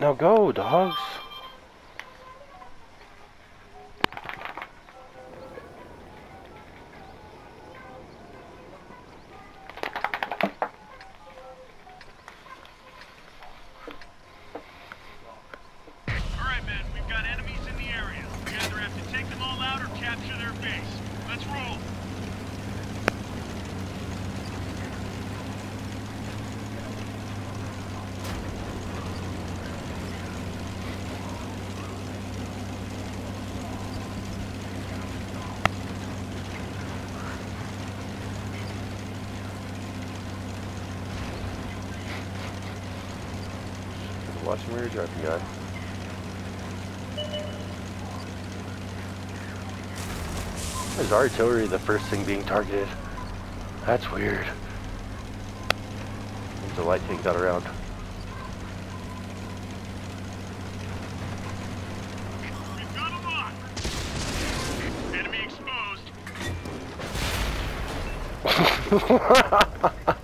Now go, dogs. Alright, men, Watching where you're driving, guy. Is artillery the first thing being targeted? That's weird. The light tank got around. We've got a. Enemy exposed.